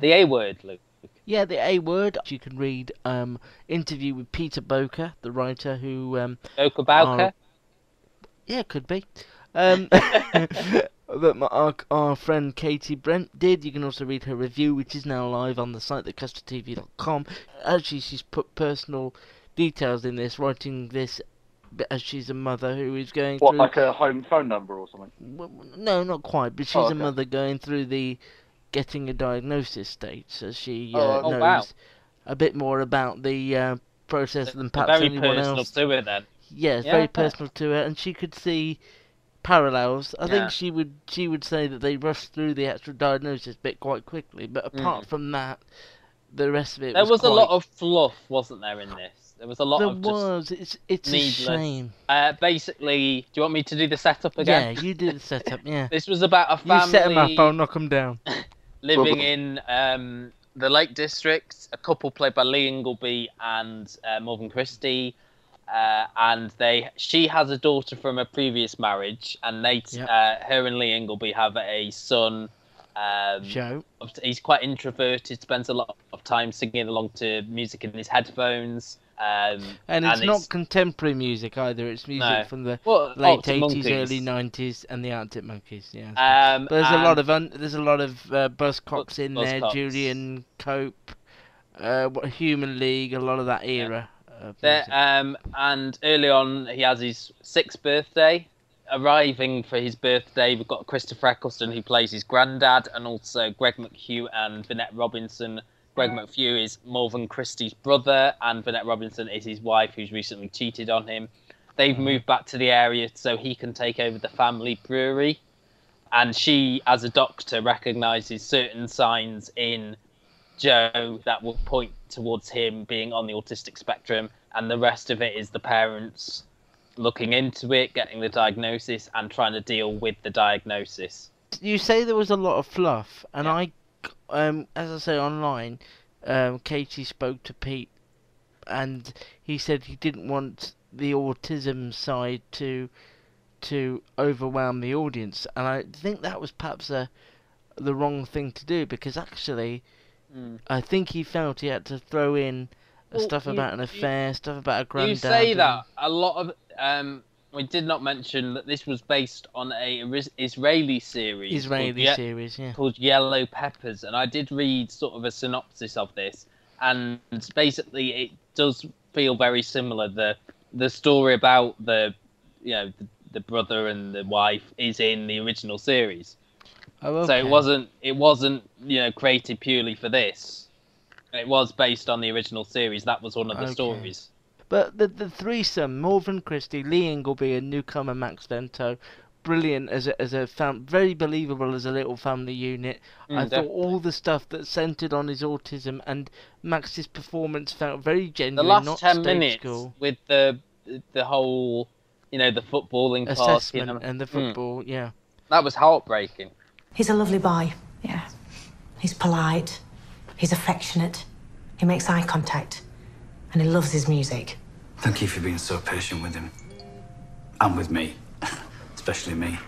The A word, Luke. Yeah, the A word. You can read um interview with Peter Boker, the writer who um Boker Bowker. yeah could be um that my, our, our friend Katie Brent did. You can also read her review, which is now live on the site thecustardtv.com. Actually, she's put personal details in this, writing this as she's a mother who is going What, through. like a home phone number or something? Well, no, not quite, but she's Oh, a mother going through the getting a diagnosis stage, so she uh, Oh, oh, knows wow. a bit more about the uh, process than perhaps Very anyone personal else. to it then. Yeah, it's Yeah, very personal to her, and she could see parallels. I Yeah. think she would she would say that they rushed through the actual diagnosis bit quite quickly, but apart from that, the rest of it Mm. There was, quite, a lot of fluff, wasn't there, in this? There was a lot There of just was. It's it's a shame. Uh, basically, do you want me to do the setup again? Yeah, you do the setup. Yeah, This was about a you set set 'em up. I'll knock 'em down. living in um, the Lake District. A couple played by Lee Ingleby and uh, Morven Christie, uh, and they she has a daughter from a previous marriage, and they Yep. uh, her and Lee Ingleby have a son. Um, Joe. he's quite introverted, spends a lot of time singing along to music in his headphones. Um, And it's not contemporary music either. It's music No. from the well, late eighties, early nineties, and the Arctic Monkeys. Yeah. Um, But there's a lot of un- there's a lot of uh, Buzzcocks Buzz- in there. Buzzcocks. Julian Cope, uh, Human League, a lot of that era. Of There, um, and early on, he has his sixth birthday. Arriving for his birthday, we've got Christopher Eccleston, who plays his granddad, and also Greg McHugh and Vinette Robinson. Greg McHugh is Morven Christie's brother, and Vinette Robinson is his wife, who's recently cheated on him. They've mm-hmm. moved back to the area so he can take over the family brewery. And she, as a doctor, recognises certain signs in Joe that will point towards him being on the autistic spectrum, and the rest of it is the parents looking into it, getting the diagnosis, and trying to deal with the diagnosis. you say there was a lot of fluff, and Yeah. I, um, as I say online, um, Katie spoke to Pete, and he said he didn't want the autism side to to overwhelm the audience, and I think that was perhaps a the wrong thing to do because actually, Mm. I think he felt he had to throw in Well, stuff you- about an you- affair, stuff about a granddad. You say that a lot of. Um, we did not mention that this was based on a Israeli series. called Israeli Ye- series, yeah. called Yellow Peppers, and I did read sort of a synopsis of this, and basically it does feel very similar. the The story about the, you know, the, the brother and the wife is in the original series, Oh, so it wasn't it wasn't you know created purely for this. It was based on the original series. That was one of the Okay. stories. But the the threesome, Morven Christie, Lee Ingleby, and newcomer Max Vento, brilliant as a as a fam- very believable as a little family unit. Mm, I thought all the stuff that centered on his autism and Max's performance felt very the genuine, last not ten stage minutes school. with the the whole you know the footballing party Assessment and, and the Mm. football, yeah. that was heartbreaking. He's a lovely boy. Yeah. He's polite. He's affectionate. He makes eye contact. And he loves his music. Thank you for being so patient with him. And with me. Especially me.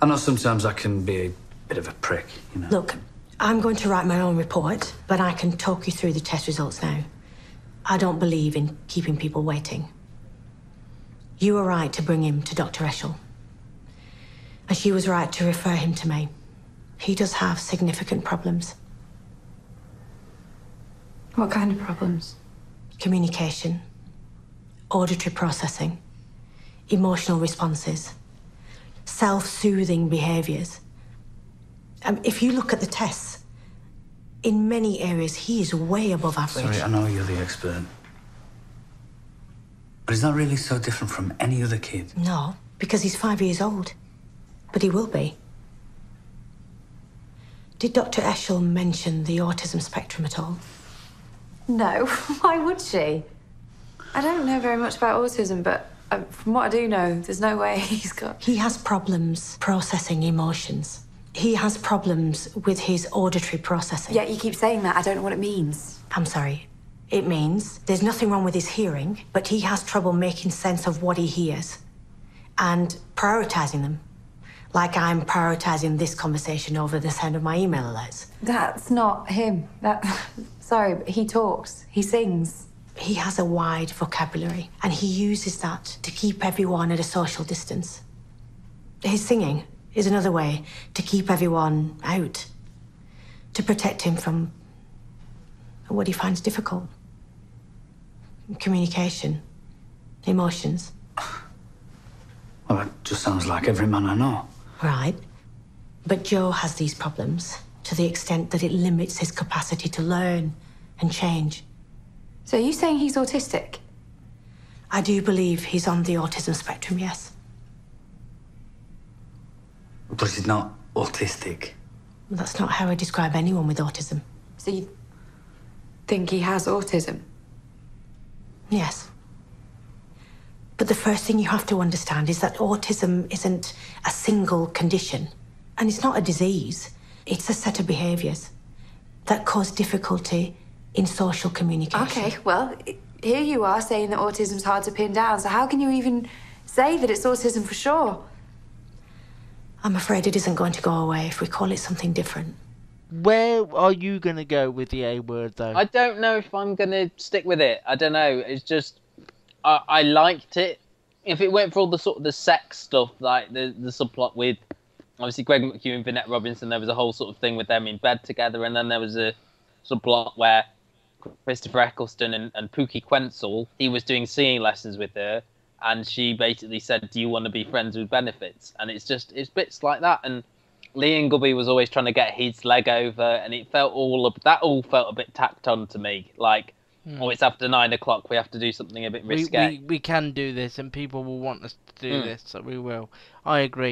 I know sometimes I can be a bit of a prick, you know. Look, I'm going to write my own report, but I can talk you through the test results now. I don't believe in keeping people waiting. You were right to bring him to Dr. Eschel. And she was right to refer him to me. He does have significant problems. What kind of problems? Communication, auditory processing, emotional responses, self soothing behaviors. Um, if you look at the tests, in many areas, he is way above average. Sorry, I know you're the expert. But is that really so different from any other kid? No, because he's five years old. But he will be. Did Dr. Eschel mention the autism spectrum at all? No, why would she? I don't know very much about autism, but uh, from what I do know, there's no way he's got. He has problems processing emotions. He has problems with his auditory processing. Yeah, you keep saying that. I don't know what it means. I'm sorry. It means there's nothing wrong with his hearing, but he has trouble making sense of what he hears and prioritizing them. Like I'm prioritising this conversation over the sound of my email alerts. That's not him. That. Sorry, but he talks. He sings. He has a wide vocabulary and he uses that to keep everyone at a social distance. His singing is another way to keep everyone out, to protect him from what he finds difficult communication, emotions. Well, that just sounds like every man I know. Right. But Joe has these problems to the extent that it limits his capacity to learn and change. So are you saying he's autistic? I do believe he's on the autism spectrum, yes. But he's not autistic. That's not how I describe anyone with autism. So you think he has autism? Yes. But the first thing you have to understand is that autism isn't a single condition. And it's not a disease, it's a set of behaviours that cause difficulty in social communication. Okay, well, here you are saying that autism's hard to pin down, so how can you even say that it's autism for sure? I'm afraid it isn't going to go away if we call it something different. Where are you going to go with the A word, though? I don't know if I'm gonna stick with it. I don't know. It's just I, liked it. If it went for all the sort of the sex stuff, like the the subplot with obviously Greg McHugh and Vinette Robinson, there was a whole sort of thing with them in bed together, and then there was a subplot where Christopher Eccleston and, and Pooky Quesnel, he was doing singing lessons with her, and she basically said, "Do you want to be friends with benefits?" And it's just it's bits like that, and Lee Ingleby was always trying to get his leg over, and it felt all that all felt a bit tacked on to me. Like, oh, it's after nine o'clock, we have to do something a bit we, risque. we, we can do this, and people will want us to do Hmm. this, so we will. I agree.